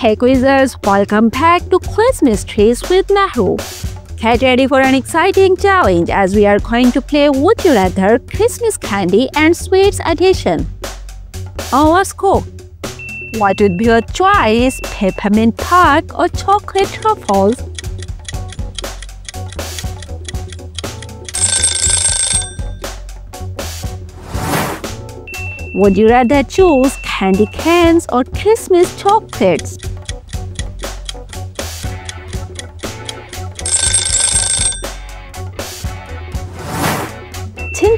Hey quizzers, welcome back to Quiz Mysteries with Mehroo. Get ready for an exciting challenge as we are going to play Would You Rather Christmas Candy and Sweets Edition. Oh, let's go. What would be your choice, peppermint bark or chocolate truffles? Would you rather choose candy cans or Christmas chocolates?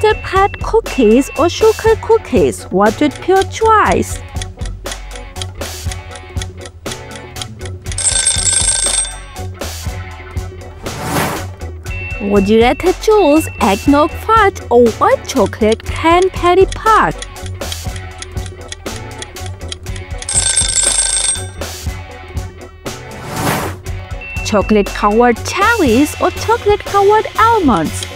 Gingerbread cookies or sugar cookies? What be your choice? Would you rather choose eggnog fudge or white chocolate cranberry pie? Chocolate covered cherries or chocolate covered almonds?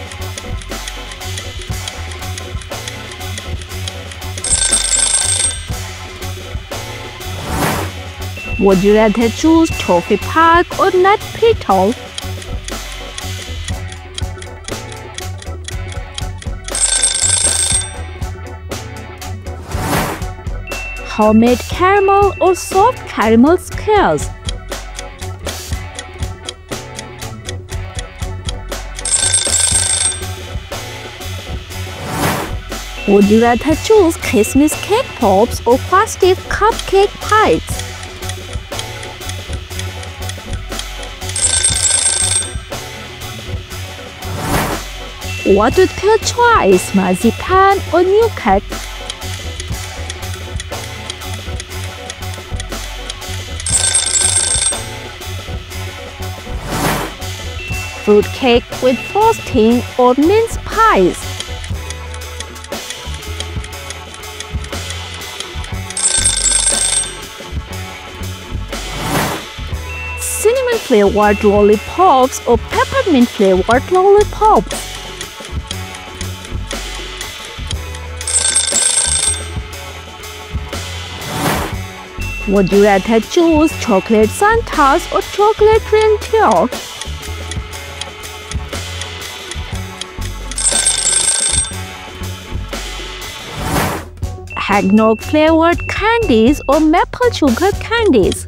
Would you rather choose toffee bark or nut brittle? Homemade caramel or soft caramel squares? Would you rather choose Christmas cake pops or festive cupcake pies? What would your choice, marzipan or new cake? Fruit cake with frosting or mince pies? cinnamon flavored lollipops or peppermint flavored lollipops. Would you rather choose chocolate Santas or chocolate reindeer? Eggnog flavored candies or maple sugar candies?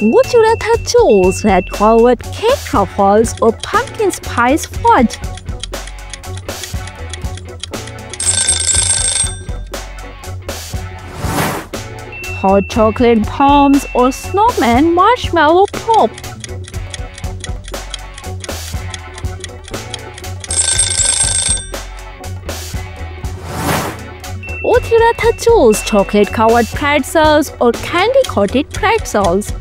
Would you rather choose red velvet cake truffles or pumpkin spice fudge? Hot chocolate bombs or snowman marshmallow pop? Rather choose chocolate covered pretzels or candy coated pretzels?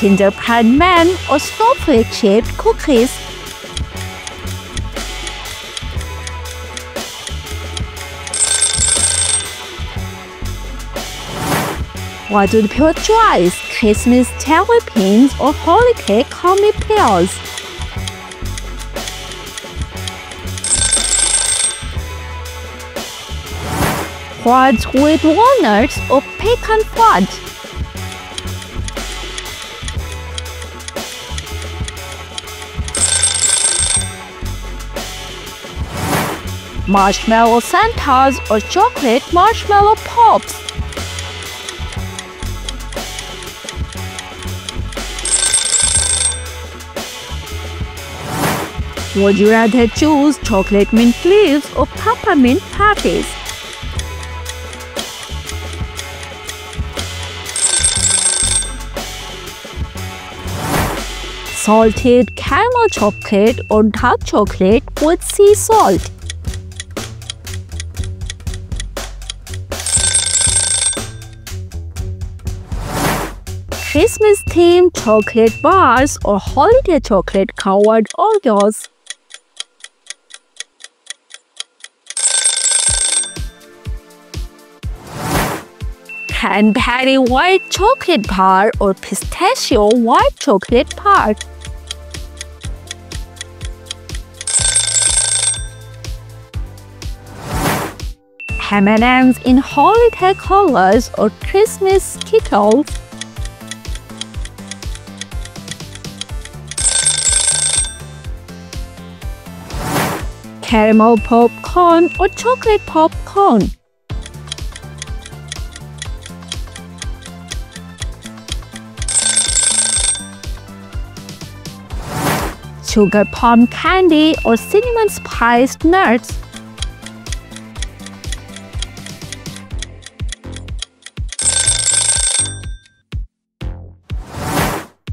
gingerbread man or snowflake-shaped cookies. What would be your choice? Christmas terrapins or holiday comic pears? Fudge with walnuts or pecan fudge? marshmallow Santas or chocolate marshmallow pops. Would you rather choose chocolate mint leaves or peppermint patties? Salted caramel chocolate or dark chocolate with sea salt. Christmas themed chocolate bars or holiday chocolate covered Oreos. Cranberry white chocolate bar or pistachio white chocolate bar. M&M's in holiday colors or Christmas Skittles. Caramel popcorn or chocolate popcorn. Sugar palm candy or cinnamon spiced nuts.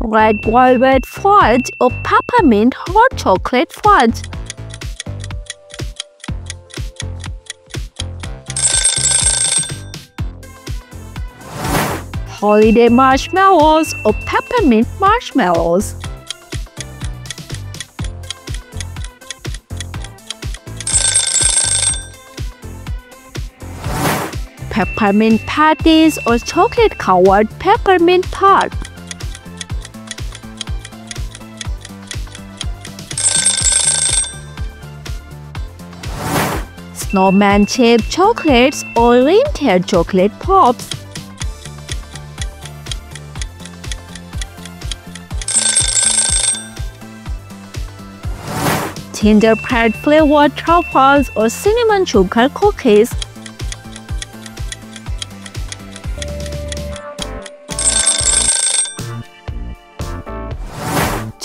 red velvet fudge or peppermint hot chocolate fudge. Holiday marshmallows or peppermint marshmallows. Peppermint patties or chocolate covered peppermint tart. snowman shaped chocolates or reindeer chocolate pops. Gingerbread flavored truffles or cinnamon sugar cookies.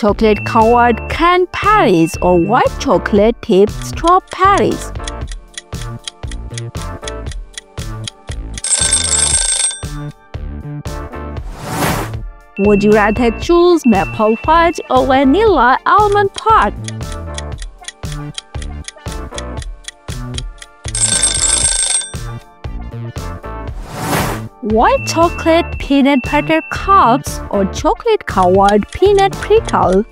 Chocolate covered cranberries or white chocolate tipped strawberries. Would you rather choose maple fudge or vanilla almond pot? White chocolate peanut butter cups or chocolate covered peanut brittle?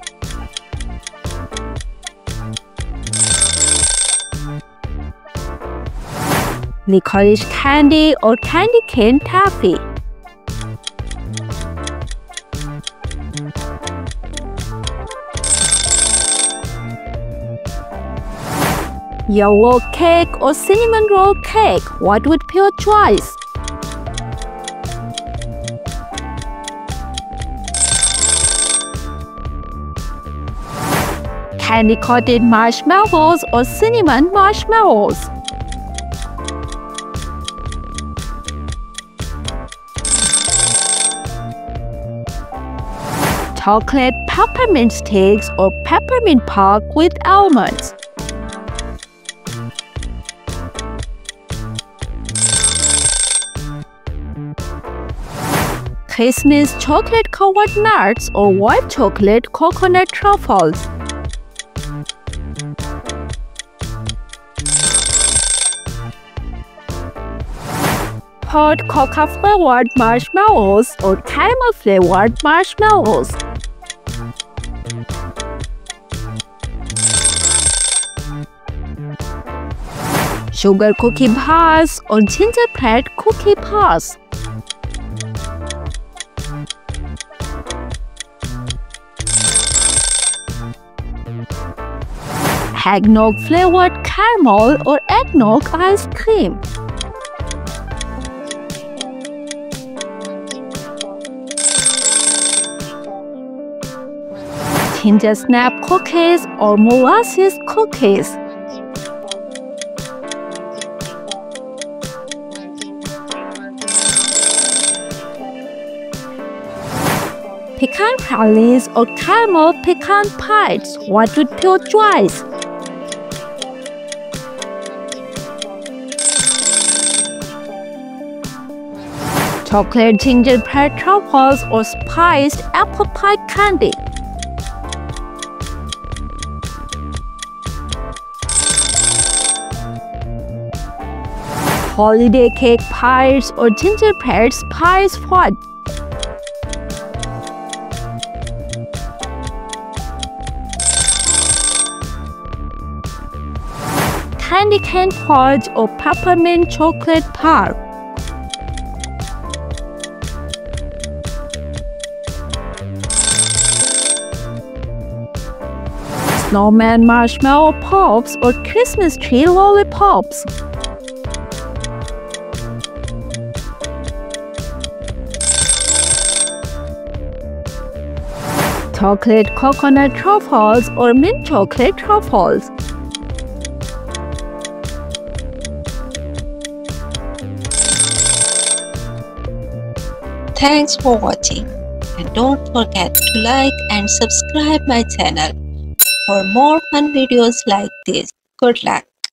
Licorice candy or candy cane taffy? Yellow cake or cinnamon roll cake? What would be your choice? Candy coated marshmallows or cinnamon marshmallows? Chocolate peppermint sticks or peppermint bark with almonds? Christmas chocolate covered nuts or white chocolate coconut truffles. Hot cocoa flavored marshmallows or caramel flavored marshmallows. Sugar cookie bars or gingerbread cookie bars. eggnog flavored caramel or eggnog ice cream. Ginger snap cookies or molasses cookies. Pecan pralines or caramel pecan pies. What be your choice? chocolate gingerbread truffles or spiced apple pie candy. holiday cake pies or gingerbread pies what? Candy cane fudge or peppermint chocolate pie. snowman marshmallow pops or Christmas tree lollipops. Chocolate coconut truffles or mint chocolate truffles. Thanks for watching and don't forget to like and subscribe my channel for more fun videos like this. Good luck.